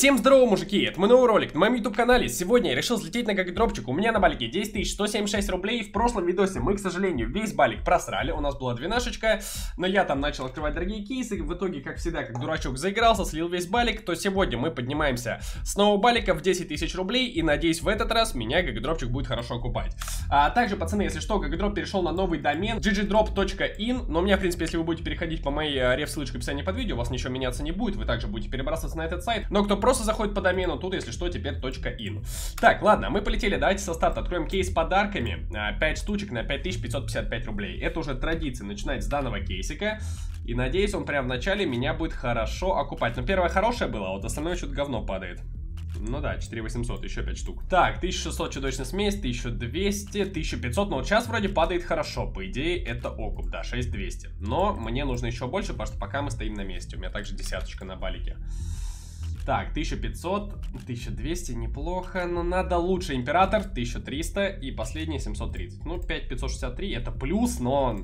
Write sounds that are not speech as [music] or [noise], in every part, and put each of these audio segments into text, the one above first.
всем здорово, мужики, это мой новый ролик на моем YouTube канале. Сегодня я решил залететь на GGDrop чик, у меня на балике 10 176 рублей. В прошлом видосе мы, к сожалению, весь балик просрали, у нас была двенашечка, но я там начал открывать дорогие кейсы, в итоге, как всегда, как дурачок заигрался, слил весь балик, то сегодня мы поднимаемся с нового балика в 10 тысяч рублей, и надеюсь, в этот раз меня GGDrop чик будет хорошо окупать. А также, пацаны, если что, GGDrop перешел на новый домен ggdrop.in, но у меня, в принципе, если вы будете переходить по моей э, реф ссылочке в описании под видео, у вас ничего меняться не будет, вы также будете перебрасываться на этот сайт, но кто просто заходит по домену, тут, если что, теперь .in. Так, ладно, мы полетели, давайте со старта откроем кейс с подарками. 5 а, штучек на 5555 рублей. Это уже традиция, начинать с данного кейсика. И надеюсь, он прямо в начале меня будет хорошо окупать. Но первое хорошее было, а вот остальное что-то говно падает. Ну да, 4800, еще 5 штук. Так, 1600 чудовищный смесь, 1200, 1500. Но вот сейчас вроде падает хорошо. По идее, это окуп, да, 6200. Но мне нужно еще больше, потому что пока мы стоим на месте. У меня также десяточка на балике. Так, 1500, 1200, неплохо, но надо лучше. Император, 1300 и последний 730. Ну, 5563 это плюс, но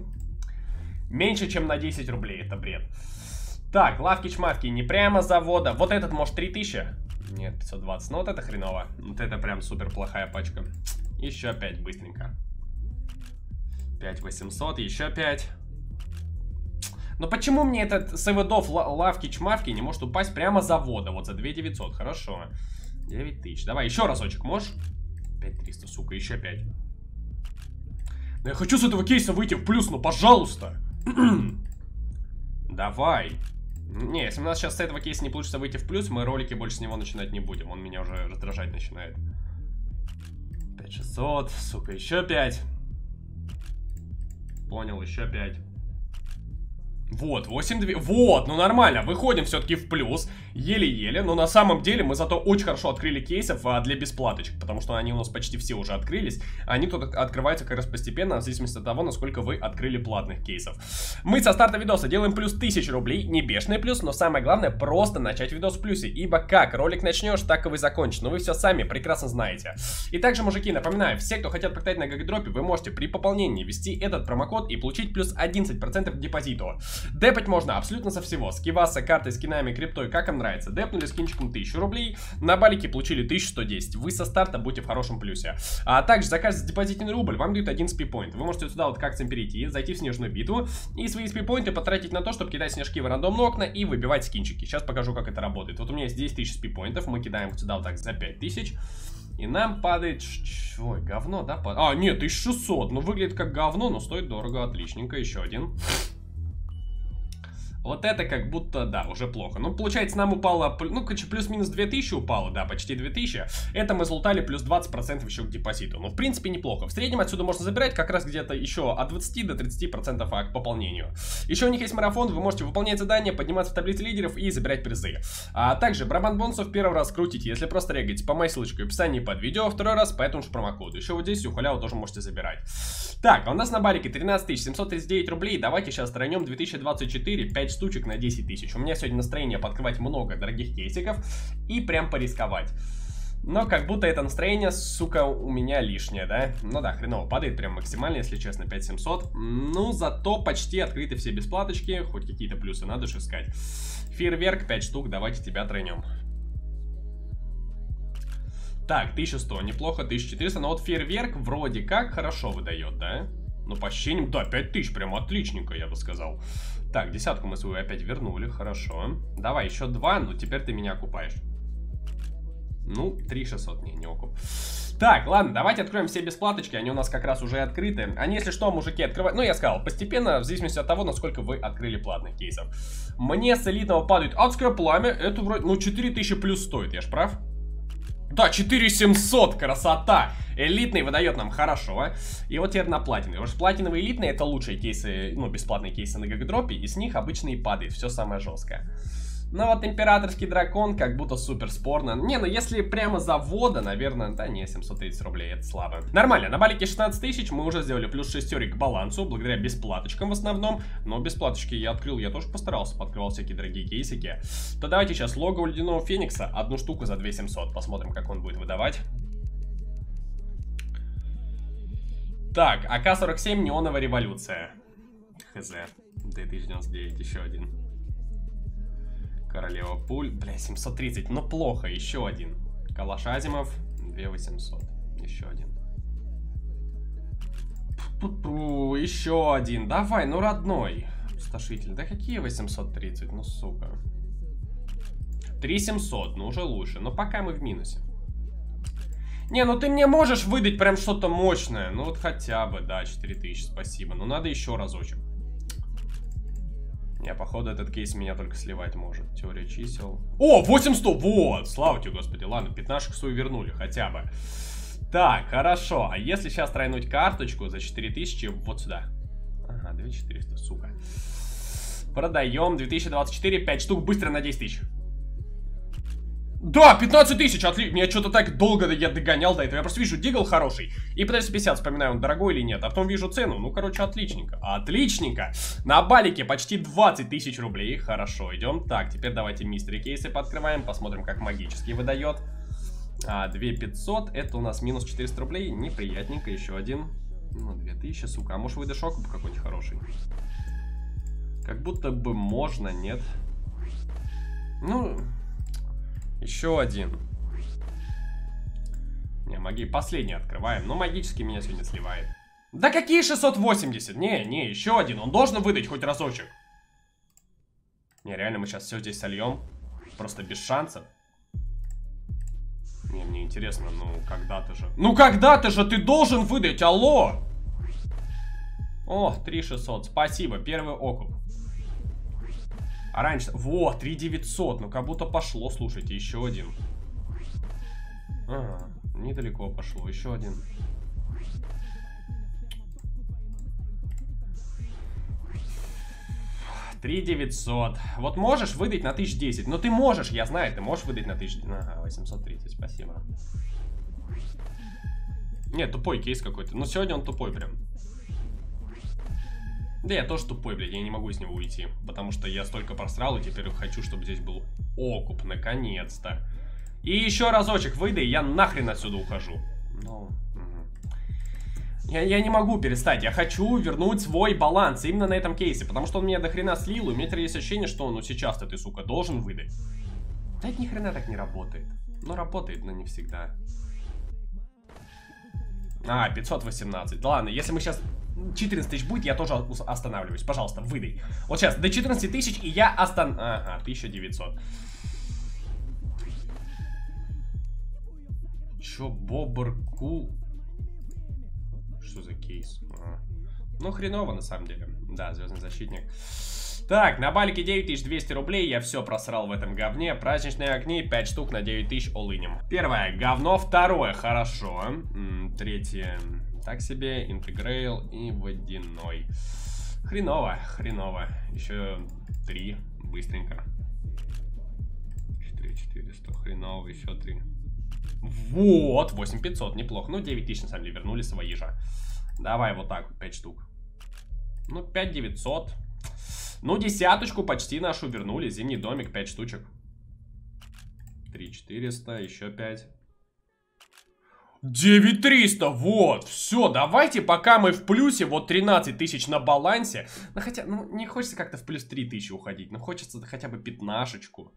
меньше, чем на 10 рублей, это бред. Так, лавки-чмавки, не прямо завода. Вот этот, может, 3000? Нет, 520. Ну, вот это хреново. Вот это прям супер плохая пачка. Еще 5 быстренько. 5800, еще 5. Но почему мне этот СВДов лавки-чмавки не может упасть прямо за вода? Вот за 2900, хорошо. 9000. Давай, еще разочек, можешь? 5300, сука, еще 5. Да я хочу с этого кейса выйти в плюс, ну пожалуйста. [clears throat] Давай. Не, если у нас сейчас с этого кейса не получится выйти в плюс, мы ролики больше с него начинать не будем. Он меня уже раздражать начинает. 5600, сука, еще 5. Понял, еще 5. Вот, 8 Вот, ну нормально, выходим все-таки в плюс. Еле-еле, но на самом деле мы зато очень хорошо открыли кейсов а, для бесплаточек, потому что они у нас почти все уже открылись. Они тут открываются как раз постепенно, в зависимости от того, насколько вы открыли платных кейсов. Мы со старта видоса делаем плюс 1000 рублей, не бешеный плюс, но самое главное просто начать видос в плюсе, ибо как ролик начнешь, так и вы закончишь, но вы все сами прекрасно знаете. И также, мужики, напоминаю, все, кто хотят покатать на гагдропе, вы можете при пополнении ввести этот промокод и получить плюс 11% к депозиту. Депать можно абсолютно со всего, с киваса, картой, скинами, криптой, как вам нравится. Депнули скинчиком 1000 рублей, на балике получили 1110. Вы со старта будете в хорошем плюсе. А также за каждый депозитный рубль вам дают один спи-поинт. Вы можете сюда вот к акциям перейти, зайти в снежную битву и свои спи-поинты потратить на то, чтобы кидать снежки в рандомные окна и выбивать скинчики. Сейчас покажу, как это работает. Вот у меня есть 10 тысяч спи-поинтов, мы кидаем сюда вот так за 5000. И нам падает... Ой, говно, да? А, нет, 1600. Ну, выглядит как говно, но стоит дорого. Отличненько. Еще один. Вот это как будто, да, уже плохо. Ну, получается, нам упало, ну, короче, плюс-минус 2000 упало, да, почти 2000. Это мы залутали плюс 20% еще к депозиту. Ну, в принципе, неплохо. В среднем отсюда можно забирать как раз где-то еще от 20 до 30% к пополнению. Еще у них есть марафон, вы можете выполнять задания, подниматься в таблице лидеров и забирать призы. А также барабан бонусов первый раз крутите, если просто регаете по моей ссылочке в описании под видео, второй раз по этому же промокоду. Еще вот здесь у халяву тоже можете забирать. Так, а у нас на балике 13 739 рублей. Давайте сейчас странем 2024, 5 штучек на 10 тысяч. У меня сегодня настроение подкрывать много дорогих кейсиков и прям порисковать. Но как будто это настроение, сука, у меня лишнее, да? Ну да, хреново падает прям максимально, если честно, 5700. Ну, зато почти открыты все бесплаточки, хоть какие-то плюсы надо же искать. Фейерверк 5 штук, давайте тебя тренем. Так, 1100, неплохо, 1400, но вот фейерверк вроде как хорошо выдает, да? Ну, по ощущениям, да, 5000, прям отличненько, я бы сказал. Так, десятку мы свою опять вернули, хорошо. Давай, еще два, ну теперь ты меня окупаешь. Ну, 3600, не, не окуп. Так, ладно, давайте откроем все бесплаточки, они у нас как раз уже открыты. Они, если что, мужики, открывают... Ну, я сказал, постепенно, в зависимости от того, насколько вы открыли платных кейсов. Мне с элитного падает адское пламя, это вроде... Ну, 4000 плюс стоит, я ж прав? Да, 4700, красота. Элитный выдает нам хорошо. И вот теперь на платиновый. Уж платиновые элитные это лучшие кейсы, ну, бесплатные кейсы на гагдропе. И с них обычно и все самое жесткое. Но вот императорский дракон как будто супер спорно. Не, ну если прямо завода, наверное, да не, 730 рублей, это слабо. Нормально, на балике 16 тысяч мы уже сделали плюс шестерик к балансу, благодаря бесплаточкам в основном. Но бесплаточки я открыл, я тоже постарался, подкрывал всякие дорогие кейсики. То давайте сейчас лого у ледяного феникса, одну штуку за 2700, посмотрим, как он будет выдавать. Так, АК-47 неоновая революция. Хз. 2099, еще один. Королева пуль. Бля, 730. Ну, плохо. Еще один. Калаш Азимов. 2800. Еще один. Пу еще один. Давай, ну родной. Пустошитель. Да какие 830? Ну, сука. 3700. Ну, уже лучше. Но пока мы в минусе. Не, ну ты мне можешь выдать прям что-то мощное. Ну вот хотя бы, да, 4000, спасибо. Но надо еще разочек. Не, походу этот кейс меня только сливать может. Теория чисел. О, 8100, вот! Слава тебе, господи. Ладно, 15 свою вернули хотя бы. Так, хорошо. А если сейчас тройнуть карточку за 4000 вот сюда? Ага, 2400, сука. Продаем 2024, 5 штук быстро на 10 тысяч. Да, 15 тысяч, отлично. Меня что-то так долго я догонял до этого. Я просто вижу, дигл хороший. И пытаюсь 50, вспоминаю, он дорогой или нет. А потом вижу цену. Ну, короче, отличненько. Отличненько. На балике почти 20 тысяч рублей. Хорошо, идем. Так, теперь давайте мистери кейсы подкрываем. Посмотрим, как магический выдает. А, 2500. Это у нас минус 400 рублей. Неприятненько. Еще один. Ну, 2000, сука. А может выдашь окуп какой-нибудь хороший? Как будто бы можно, нет? Ну, еще один. Не, маги... Последний открываем. Но магически меня сегодня сливает. Да какие 680? Не, не, еще один. Он должен выдать хоть разочек. Не, реально мы сейчас все здесь сольем. Просто без шансов. Не, мне интересно, ну когда-то же... Ну когда-то же ты должен выдать, алло! О, 3600, спасибо, первый окуп. А раньше... Во, 3900. Ну, как будто пошло, слушайте, еще один. Ага, недалеко пошло. Еще один. Три девятьсот. Вот можешь выдать на 1010. Ну ты можешь, я знаю, ты можешь выдать на 1000. Ага, 830, спасибо. Нет, тупой кейс какой-то. Ну сегодня он тупой прям. Да я тоже тупой, блядь, я не могу с него уйти. Потому что я столько просрал, и теперь хочу, чтобы здесь был окуп, наконец-то. И еще разочек выдай, я нахрен отсюда ухожу. Ну, я, я не могу перестать, я хочу вернуть свой баланс именно на этом кейсе, потому что он меня до хрена слил, и у меня теперь есть ощущение, что ну сейчас-то ты, сука, должен выдать. Да это ни хрена так не работает. Ну, работает, но не всегда. А, 518. ладно, если мы сейчас 14 тысяч будет, я тоже останавливаюсь. Пожалуйста, выдай. Вот сейчас, до 14 тысяч, и я остан... Ага, 1900. Чё, Бобр Кул? Что за кейс? А. Ну, хреново, на самом деле. Да, Звездный Защитник. Так, на балике 9200 рублей, я все просрал в этом говне. Праздничные огни, 5 штук на 9000 олынем. Первое, говно. Второе, хорошо. Третье, так себе, интегрейл и водяной. Хреново, хреново. Еще три, быстренько. 4400, хреново, еще три. Вот, 8500, неплохо. Ну, 9000 на самом деле вернули свои же. Давай вот так вот, 5 штук. Ну, 5900. Ну, десяточку почти нашу вернули. Зимний домик, 5 штучек. 3400, еще 5. 9300, вот, все, давайте, пока мы в плюсе, вот 13 тысяч на балансе. Ну, хотя, ну, не хочется как-то в плюс 3000 уходить, но хочется хотя бы пятнашечку.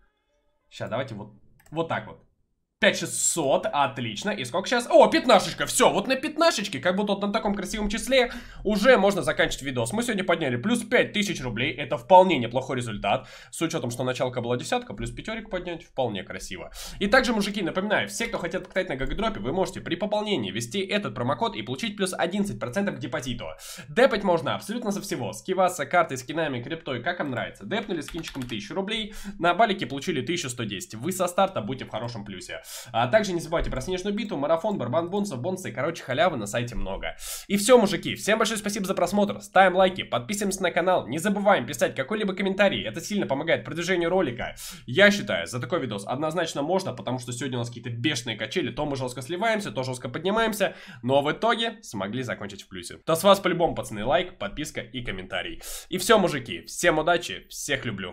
Сейчас, давайте вот, вот так вот. 5600, отлично. И сколько сейчас? О, пятнашечка, все, вот на пятнашечке, как будто вот на таком красивом числе, уже можно заканчивать видос. Мы сегодня подняли плюс 5000 рублей, это вполне неплохой результат. С учетом, что началка была десятка, плюс пятерик поднять, вполне красиво. И также, мужики, напоминаю, все, кто хотят катать на гагадропе, вы можете при пополнении ввести этот промокод и получить плюс 11% к депозиту. Депать можно абсолютно со всего, с киваса, картой, скинами, криптой, как вам нравится. Депнули скинчиком 1000 рублей, на балике получили 1110. Вы со старта будете в хорошем плюсе. А также не забывайте про снежную битву, марафон, барабан бонусов, бонусы, короче, халявы на сайте много. И все, мужики, всем большое спасибо за просмотр, ставим лайки, подписываемся на канал, не забываем писать какой-либо комментарий, это сильно помогает продвижению ролика. Я считаю, за такой видос однозначно можно, потому что сегодня у нас какие-то бешеные качели, то мы жестко сливаемся, то жестко поднимаемся, но в итоге смогли закончить в плюсе. То с вас по-любому, пацаны, лайк, подписка и комментарий. И все, мужики, всем удачи, всех люблю.